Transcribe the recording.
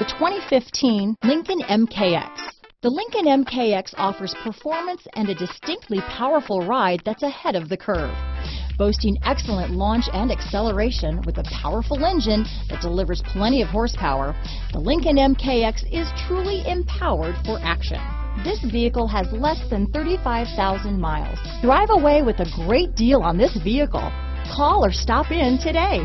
The 2015 Lincoln MKX. The Lincoln MKX offers performance and a distinctly powerful ride that's ahead of the curve. Boasting excellent launch and acceleration with a powerful engine that delivers plenty of horsepower, the Lincoln MKX is truly empowered for action. This vehicle has less than 35,000 miles. Drive away with a great deal on this vehicle. Call or stop in today.